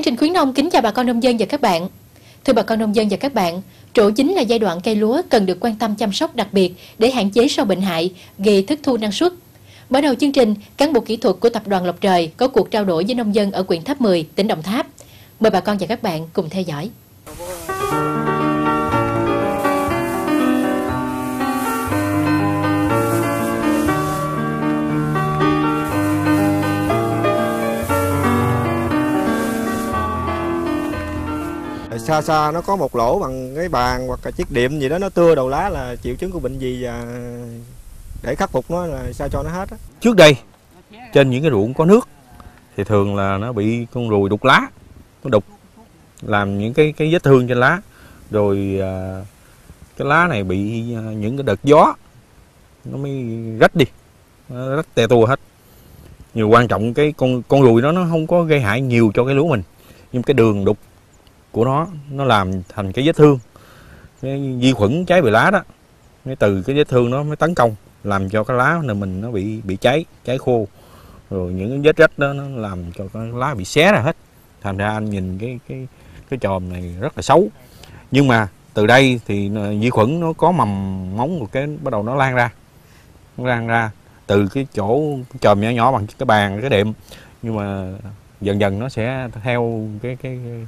Chương trình khuyến nông kính chào bà con nông dân và các bạn. Thưa bà con nông dân và các bạn, trổ chính là giai đoạn cây lúa cần được quan tâm chăm sóc đặc biệt để hạn chế sâu bệnh hại, gây thất thu năng suất. Mở đầu chương trình, cán bộ kỹ thuật của tập đoàn Lộc Trời có cuộc trao đổi với nông dân ở huyện Tháp 10, tỉnh Đồng Tháp. Mời bà con và các bạn cùng theo dõi. Xa xa nó có một lỗ bằng cái bàn hoặc là chiếc điểm gì đó nó tưa đầu lá là triệu chứng của bệnh gì và để khắc phục nó là sao cho nó hết á. Trước đây trên những cái ruộng có nước thì thường là nó bị con ruồi đục lá, nó đục làm những cái cái vết thương trên lá. Rồi à, cái lá này bị à, những cái đợt gió nó mới rách đi nó rách tè tua hết. Nhiều quan trọng cái con con ruồi đó nó không có gây hại nhiều cho cái lúa mình. Nhưng cái đường đục của nó nó làm thành cái vết thương. Cái vi khuẩn cháy bị lá đó cái từ cái vết thương nó mới tấn công làm cho cái lá này mình nó bị bị cháy cháy khô. Rồi những cái vết rách đó nó làm cho cái lá bị xé ra hết. Thành ra anh nhìn cái cái cái chòm này rất là xấu. Nhưng mà từ đây thì ờ, vi khuẩn nó có mầm móng một cái bắt đầu nó lan ra. Nó lan ra từ cái chỗ chòm nhỏ nhỏ bằng cái bàn cái đệm. Nhưng mà dần dần nó sẽ theo cái cái, cái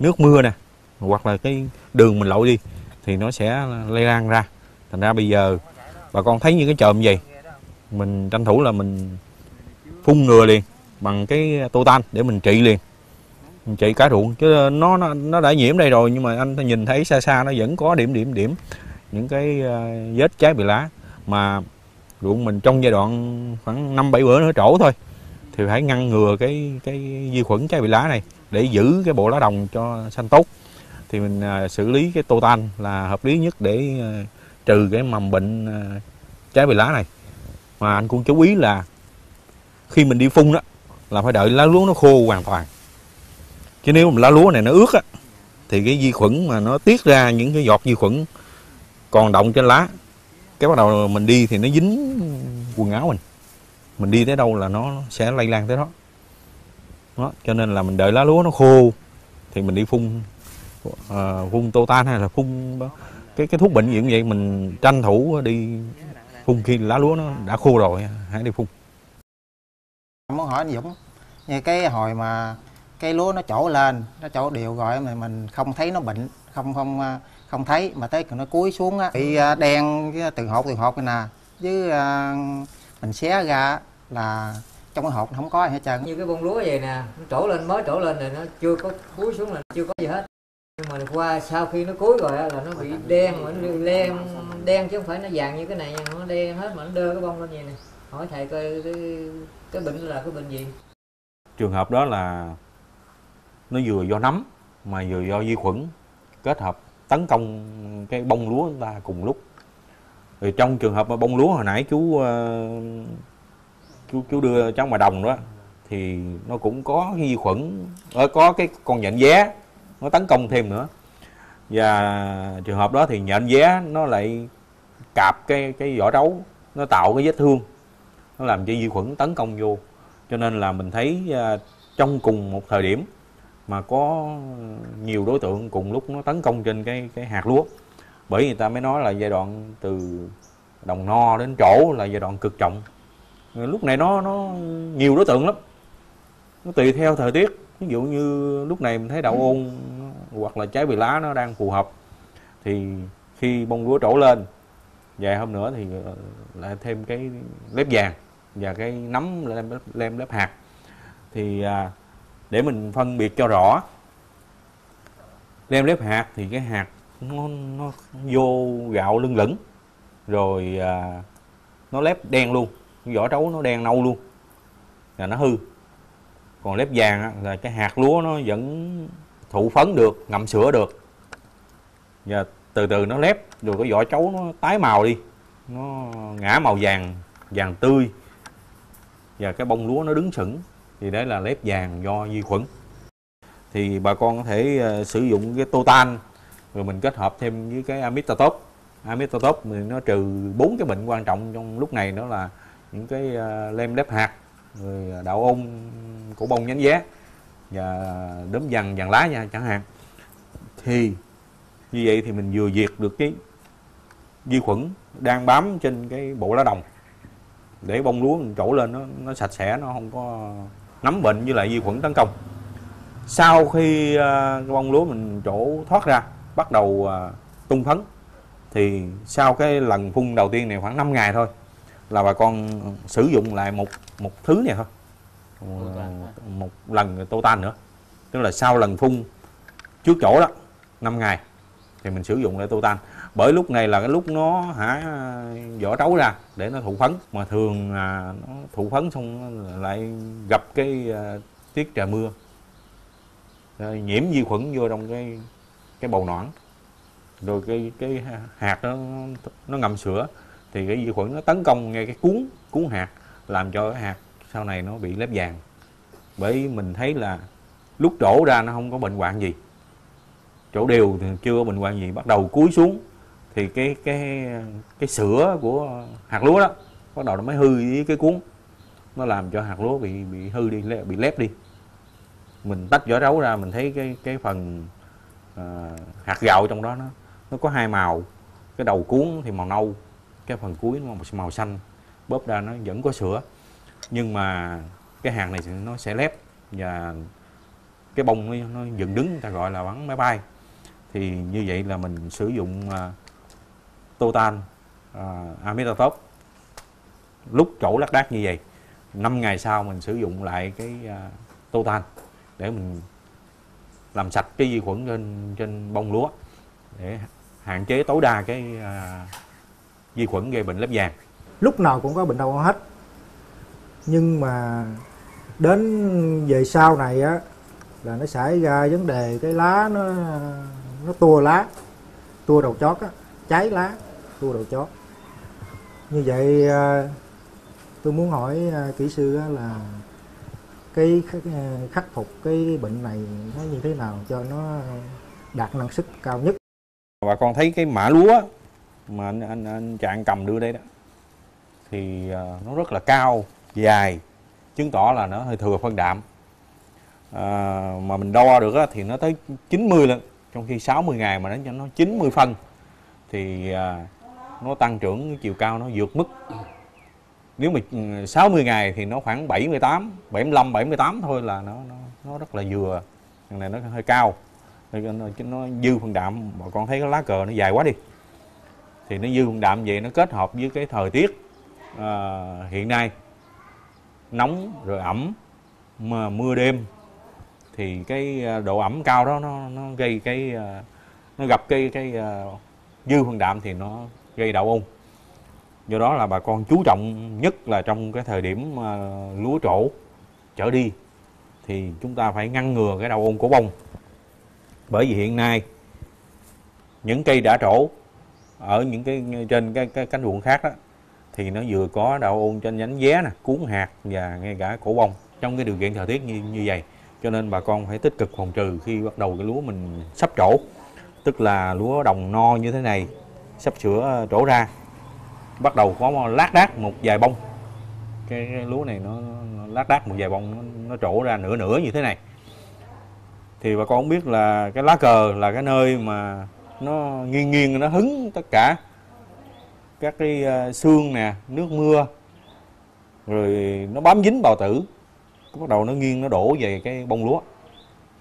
nước mưa nè hoặc là cái đường mình lội đi thì nó sẽ lây lan ra. Thành ra bây giờ bà con thấy những cái chòm gì mình tranh thủ là mình phun ngừa liền bằng cái tô tan để mình trị liền. Mình trị cả ruộng chứ nó nó, nó đã nhiễm đây rồi nhưng mà anh nhìn thấy xa xa nó vẫn có điểm điểm điểm những cái ờ, vết trái bị lá. Mà ruộng mình trong giai đoạn khoảng năm bảy bữa nữa trổ thôi thì phải ngăn ngừa cái cái vi khuẩn trái bị lá này để giữ cái bộ lá đồng cho xanh tốt. Thì mình à, xử lý cái tô tan là hợp lý nhất để à, trừ cái mầm bệnh à, trái bị lá này. Mà anh cũng chú ý là khi mình đi phun đó là phải đợi lá lúa nó khô hoàn toàn. Chứ nếu mà lá lúa này nó ướt á thì cái vi khuẩn mà nó tiết ra những cái giọt vi khuẩn còn động trên lá cái bắt đầu mình đi thì nó dính quần áo mình mình đi tới đâu là nó sẽ lây lan tới đó. Đó, cho nên là mình đợi lá lúa nó khô thì mình đi phun uh, phun tô tan hay là phun cái cái thuốc bệnh gì cũng vậy mình tranh thủ đi phun khi lá lúa nó đã khô rồi hãy đi phun. Muốn hỏi anh Dũng như cái hồi mà cây lúa nó trổ lên nó trổ đều rồi mà mình không thấy nó bệnh không không ờ, không thấy mà tới nó cúi xuống á bị ờ, đen từ hột từ hột này nè với mình xé ra là trong cái hộp không có gì hết trơn như cái bông lúa vậy nè nó trổ lên mới trổ lên rồi nó chưa có cúi xuống là chưa có gì hết. Nhưng mà qua sau khi nó cúi rồi là nó bị đen mà nó đen đen chứ không phải nó vàng như cái này nó đen hết mà nó đưa cái bông lên vậy nè. Hỏi thầy coi cái, cái bệnh là cái bệnh gì? Trường hợp đó là nó vừa do nấm mà vừa do vi khuẩn kết hợp tấn công cái bông lúa chúng ta cùng lúc. Thì trong trường hợp mà bông lúa hồi nãy chú uh, chú chú đưa cháu ngoài đồng đó, thì nó cũng có vi khuẩn ở có cái con nhện vé nó tấn công thêm nữa. Và trường hợp đó thì nhện vé nó lại cạp cái cái vỏ trấu, nó tạo cái vết thương, nó làm cho vi khuẩn tấn công vô. Cho nên là mình thấy à, trong cùng một thời điểm mà có nhiều đối tượng cùng lúc nó tấn công trên cái cái hạt lúa. Bởi người ta mới nói là giai đoạn từ đồng no đến chỗ là giai đoạn cực trọng lúc này nó nó nhiều đối tượng lắm. Nó tùy theo thời tiết. Ví dụ như lúc này mình thấy đậu ôn hoặc là trái bì lá nó đang phù hợp thì khi bông lúa trổ lên vài hôm nữa thì ờ, lại thêm cái lép vàng và cái nấm lem, lem lép hạt. Thì à, để mình phân biệt cho rõ lem lép hạt thì cái hạt nó, nó vô gạo lưng lửng rồi à, nó lép đen luôn vỏ trấu nó đen nâu luôn, là nó hư. Còn lép vàng là cái hạt lúa nó vẫn thụ phấn được, ngậm sữa được. Và từ từ nó lép, rồi cái vỏ trấu nó tái màu đi. Nó ngã màu vàng vàng tươi. Và cái bông lúa nó đứng sững. Thì đấy là lép vàng do vi khuẩn. Thì bà con có thể ờ, sử dụng cái tô tan, rồi mình kết hợp thêm với cái amitatop amitatop thì nó trừ bốn cái bệnh quan trọng trong lúc này, đó là những cái à, lem đép hạt rồi à, đậu ôn cổ bông nhánh giá và đốm vàng vàng lá nha chẳng hạn. Thì như vậy thì mình vừa diệt được cái vi khuẩn đang bám trên cái bộ lá đồng. Để bông lúa mình trổ lên nó nó sạch sẽ nó không có nấm bệnh với lại vi khuẩn tấn công. Sau khi uh, bông lúa mình trổ thoát ra bắt đầu uh, tung phấn thì sau cái lần phun đầu tiên này khoảng 5 ngày thôi là bà con sử dụng lại một một thứ này thôi. Một lần tô tan nữa. Tức là sau lần phun trước chỗ đó 5 ngày thì mình sử dụng lại tô tan bởi lúc này là cái lúc nó hả vỏ trấu ra để nó thụ phấn. Mà thường là nó thụ phấn xong lại gặp cái uh, tiết trời mưa. Rồi nhiễm vi khuẩn vô trong cái cái bầu nõn. Rồi cái cái hạt nó nó ngậm sữa thì cái vi khuẩn nó tấn công ngay cái cuốn cuốn hạt làm cho cái hạt sau này nó bị lép vàng. Bởi mình thấy là lúc trổ ra nó không có bệnh hoạn gì. Chỗ đều thì chưa có bệnh hoạn gì. Bắt đầu cúi xuống thì cái cái cái sữa của hạt lúa đó bắt đầu nó mới hư với cái cuốn. Nó làm cho hạt lúa bị bị hư đi bị lép đi. Mình tách vỏ rấu ra mình thấy cái cái phần uh, hạt gạo trong đó nó nó có hai màu. Cái đầu cuốn thì màu nâu cái phần cuối nó màu xanh bóp ra nó vẫn có sữa. Nhưng mà cái hàng này nó sẽ lép và cái bông nó, nó dựng đứng người ta gọi là bắn máy bay. Thì như vậy là mình sử dụng à, uh, totan uh, à, amitatop lúc chỗ lác đác như vậy 5 ngày sau mình sử dụng lại cái à, uh, totan để mình làm sạch cái vi khuẩn trên trên bông lúa để hạn chế tối đa cái uh, vi khuẩn gây bệnh lép vàng lúc nào cũng có bệnh đau hết. Nhưng mà đến về sau này á là nó xảy ra vấn đề cái lá nó nó tua lá tua đầu chót á cháy lá tua đầu chót. Như vậy à, tôi muốn hỏi à, kỹ sư là cái à, khắc phục cái bệnh này nó như thế nào cho nó đạt năng suất cao nhất? Bà con thấy cái mã lúa mà anh anh, anh trạng cầm đưa đây đó. Thì à, nó rất là cao dài chứng tỏ là nó hơi thừa phân đạm. À, mà mình đo được á, thì nó tới 90 lần trong khi 60 ngày mà nó cho nó 90 phân thì à, nó tăng trưởng chiều cao nó vượt mức. Nếu mà ừ, 60 ngày thì nó khoảng 78 75 78 thôi là nó nó, nó rất là vừa. Thằng này nó hơi cao nó, nó dư phân đạm. Bà con thấy cái lá cờ nó dài quá đi thì nó dư phân đạm vậy nó kết hợp với cái thời tiết à, hiện nay. Nóng rồi ẩm mà mưa đêm thì cái à, độ ẩm cao đó nó nó gây cái à, nó gặp cái cái à, dư phân đạm thì nó gây đậu ung do đó là bà con chú trọng nhất là trong cái thời điểm lúa trổ trở đi thì chúng ta phải ngăn ngừa cái đau ung của bông. Bởi vì hiện nay những cây đã trổ ở những cái trên cái, cái cánh ruộng khác đó thì nó vừa có đậu ôn trên nhánh vé nè cuốn hạt và ngay cả cổ bông trong cái điều kiện thời tiết như như vậy. Cho nên bà con phải tích cực phòng trừ khi bắt đầu cái lúa mình sắp trổ tức là lúa đồng no như thế này sắp sửa ờ, trổ ra bắt đầu có lát đác một vài bông. Cái, cái lúa này nó, nó lát đác một vài bông nó, nó trổ ra nửa nửa như thế này. Thì bà con biết là cái lá cờ là cái nơi mà nó nghiêng nghiêng nó hứng tất cả các cái ờ, xương nè nước mưa. Rồi nó bám dính bào tử. Bắt đầu nó nghiêng nó đổ về cái bông lúa.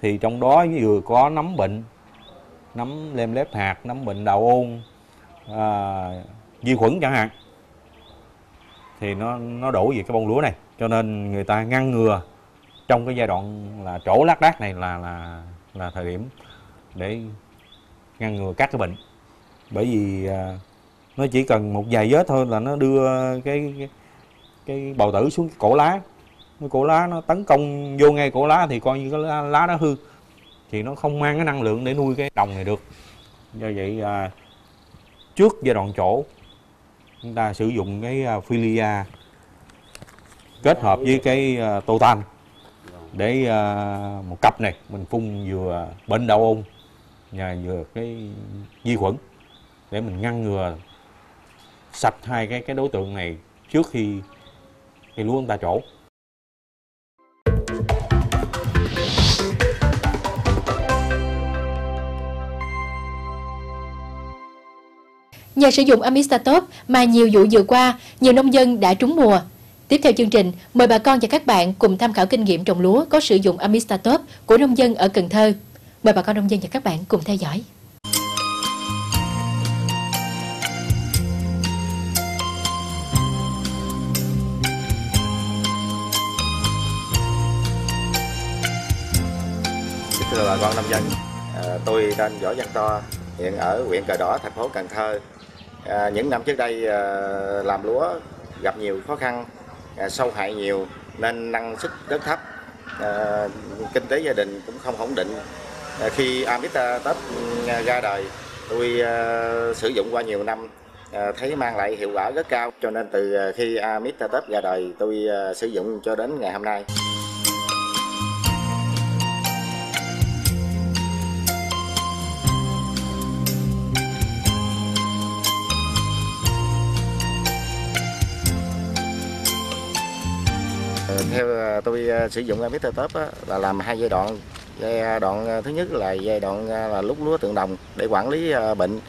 Thì trong đó vừa có nấm bệnh nấm lem lép hạt nấm bệnh đậu ôn à, vi khuẩn chẳng hạn. Thì nó nó đổ về cái bông lúa này. Cho nên người ta ngăn ngừa trong cái giai đoạn là trổ lác đác này là là là thời điểm để ngăn ngừa các cái bệnh. Bởi vì à, nó chỉ cần một vài vết thôi là nó đưa cái cái, cái bào tử xuống cái cổ lá. Cái cổ lá nó tấn công vô ngay cổ lá thì coi như cái lá, lá đó hư. Thì nó không mang cái năng lượng để nuôi cái đồng này được. Do vậy à, trước giai đoạn chỗ chúng ta sử dụng cái à, philia kết hợp với cái à, totan để à, một cặp này mình phun vừa bệnh đầu ung và vừa cái vi khuẩn để mình ngăn ngừa sạch hai cái cái đối tượng này trước khi cây lúa người ta trổ Nhờ sử dụng Amistatop mà nhiều vụ vừa qua, nhiều nông dân đã trúng mùa. Tiếp theo chương trình, mời bà con và các bạn cùng tham khảo kinh nghiệm trồng lúa có sử dụng Amistatop của nông dân ở Cần Thơ. Mời bà con nông dân và các bạn cùng theo dõi. thưa bà con nông dân à, tôi tên võ văn to hiện ở huyện cờ đỏ thành phố cần thơ à, những năm trước đây à, làm lúa gặp nhiều khó khăn à, sâu hại nhiều nên năng suất rất thấp à, kinh tế gia đình cũng không ổn định À, khi Amita Top à, ra đời, tôi à, sử dụng qua nhiều năm thấy mang lại hiệu quả rất cao. Cho nên từ khi Amita Top ra đời, tôi sử dụng cho đến ngày hôm nay. Theo tôi sử dụng Amita Top là làm hai giai đoạn giai đoạn à, thứ nhất là giai đoạn à, là lúc lúa tượng đồng để quản lý à, bệnh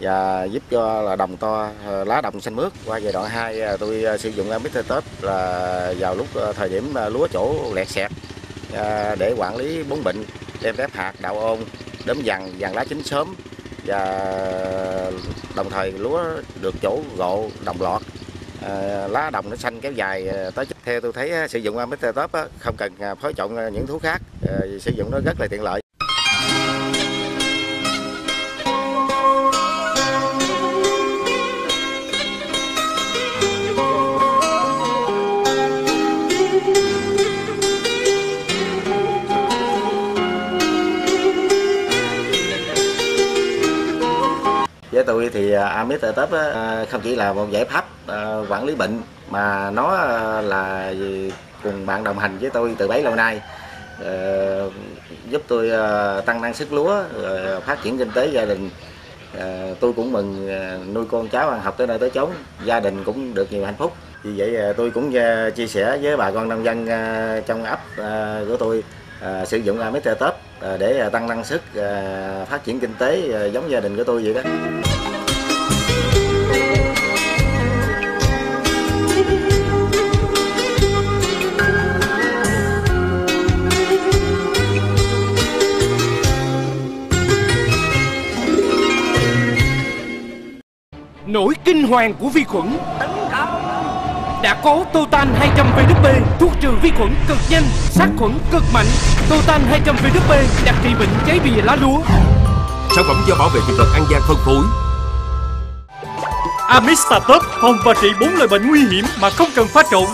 và giúp cho là đồng to lá đồng xanh mướt qua giai đoạn 2 tôi sử dụng Mr. tết là vào lúc thời điểm lúa chỗ lẹt xẹt để quản lý bốn bệnh, đem tép hạt, đạo ôn, đốm vàng vàng lá chín sớm và đồng thời lúa được chỗ gộ đồng loạt lá đồng nó xanh kéo dài tới theo tôi thấy sử dụng Mr. Top không cần phối trộn những thuốc khác Ờ, sử dụng nó rất là tiện lợi. Với tôi thì à, Amit Top à, không chỉ là một giải pháp à, quản lý bệnh mà nó là cùng bạn đồng hành với tôi từ bấy lâu nay. Ờ, giúp tôi ờ, tăng năng suất lúa phát triển kinh tế gia đình. Ờ, tôi cũng mừng nuôi con cháu ăn học tới nơi tới chốn. Gia đình cũng được nhiều hạnh phúc. Vì vậy tôi cũng chia sẻ với bà con nông dân trong ấp của tôi sử dụng Amit Top để tăng năng suất phát triển kinh tế giống gia đình của tôi vậy đó. Nỗi kinh hoàng của vi khuẩn đã có Totan 200 VDP thuốc trừ vi khuẩn cực nhanh, sát khuẩn cực mạnh. Totan 200 VDP đặc trị bệnh cháy bìa lá lúa. Sản phẩm do bảo vệ thực vật An Giang phân phối. Amistatop phòng và trị 4 loại bệnh nguy hiểm mà không cần pha trộn.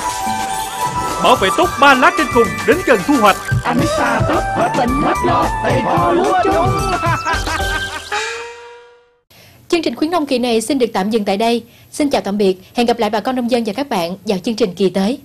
Bảo vệ tốt ba lá trên cùng đến gần thu hoạch. Amistatop hết bệnh hết lo, tề bò lúa chung. Chương trình khuyến nông kỳ này xin được tạm dừng tại đây. Xin chào tạm biệt, hẹn gặp lại bà con nông dân và các bạn vào chương trình kỳ tới.